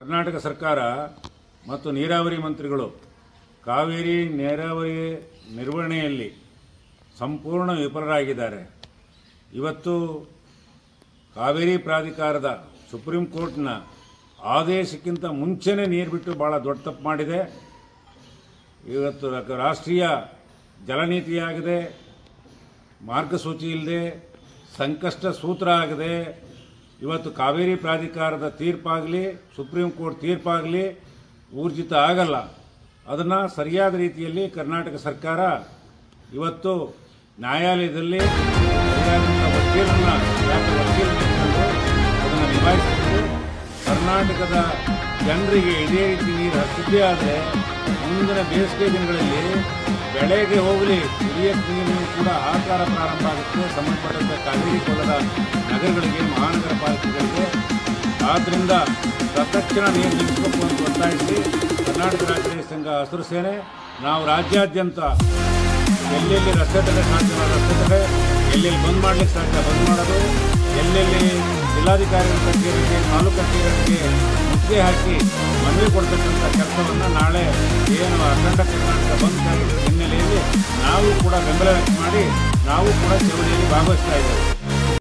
ಕರ್ನಾಟಕ ಸರ್ಕಾರ ಮತ್ತು ನೀರಾವರಿ ಮಂತ್ರಿಗಳು ಕಾವೇರಿ ನೀರಾವರಿ ನಿರ್ವಹಣೆಯಲ್ಲಿ ಸಂಪೂರ್ಣ ವಿಫಲರಾಗಿದ್ದಾರೆ. ಇವತ್ತು ಕಾವೇರಿ ಪ್ರಾಧಿಕಾರದ ಸುಪ್ರೀಂ ಕೋರ್ಟ್ನ ಆದೇಶಕ್ಕಿಂತ ಮುಂಚೆನೇ ನೀರು ಬಿಟ್ಟು ಭಾಳ ದೊಡ್ಡ ತಪ್ಪು ಮಾಡಿದೆ. ಇವತ್ತು ರಾಷ್ಟ್ರೀಯ ಜಲನೀತಿಯಾಗಿದೆ ಮಾರ್ಗಸೂಚಿ ಇಲ್ಲದೆ ಸಂಕಷ್ಟ ಸೂತ್ರ ಆಗದೆ. ಇವತ್ತು ಕಾವೇರಿ ಪ್ರಾಧಿಕಾರದ ತೀರ್ಪಾಗಲಿ, ಸುಪ್ರೀಂ ಕೋರ್ಟ್ ತೀರ್ಪಾಗಲಿ ಊರ್ಜಿತ ಆಗಲ್ಲ. ಅದನ್ನು ಸರಿಯಾದ ರೀತಿಯಲ್ಲಿ ಕರ್ನಾಟಕ ಸರ್ಕಾರ ಇವತ್ತು ನ್ಯಾಯಾಲಯದಲ್ಲಿ ಅದನ್ನು ಕರ್ನಾಟಕದ ಜನರಿಗೆ ಇದೇ ರೀತಿ ನೀರು ಹತ್ತಿದ್ದೇ ಆದರೆ ಮುಂದಿನ ಬೇಸಿಗೆ ದಿನಗಳಲ್ಲಿ ಬೆಳೆಗೆ ಹೋಗಲಿ ಕುಡಿಯಕ್ಕೆ ನೀರು ಕೂಡ ಆಕಾರ ಪ್ರಾರಂಭ ಆಗುತ್ತೆ. ಸಂಬಂಧಪಟ್ಟಂಥ ಕಾವೇರಿ ಕೊಳ್ಳದ ನಗರಗಳಿಗೆ, ಮಹಾನಗರ ಪಾಲಿಕೆಗಳಿಗೆ ಆದ್ದರಿಂದ ತತ್ಕ್ಷಣ ನೀರು ನಿಲ್ಲಿಸಬೇಕು ಅಂತ ಒತ್ತಾಯಿಸಿ ಕರ್ನಾಟಕ ರಾಜ್ಯ ಸಂಘ ಹಸಿರು ಸೇನೆ, ನಾವು ರಾಜ್ಯಾದ್ಯಂತ ಎಲ್ಲೆಲ್ಲಿ ರಸ್ತೆ ತಡೆ ಸಾಧ್ಯ ರಸ್ತೆ ತಡೆ, ಎಲ್ಲೆಲ್ಲಿ ಬಂದ್ ಮಾಡಲಿಕ್ಕೆ ಸಾಧ್ಯ ಬಂದ್ ಮಾಡೋದು, ಎಲ್ಲೆಲ್ಲಿ ಜಿಲ್ಲಾಧಿಕಾರಿಗಳ ಕಚೇರಿಗೆ, ತಾಲೂಕು ಕಚೇರಿಗಳಿಗೆ ಮುತ್ತಿಗೆ ಹಾಕಿ ಮನವಿ ಕೊಡ್ತಕ್ಕಂಥ ಕೆಲಸವನ್ನು ನಾಳೆ ಏನು ಅಖಂಡ ಕರ್ನಾಟಕ ಬಂದ್ ಹಿನ್ನೆಲೆಯಲ್ಲಿ ನಾವು ಕೂಡ ಬೆಂಬಲ ವ್ಯಕ್ತ ಮಾಡಿ, ನಾವು ಕೂಡ ಚಳವಳಿಯಲ್ಲಿ ಭಾಗವಹಿಸ್ತಾ ಇದ್ದೇವೆ.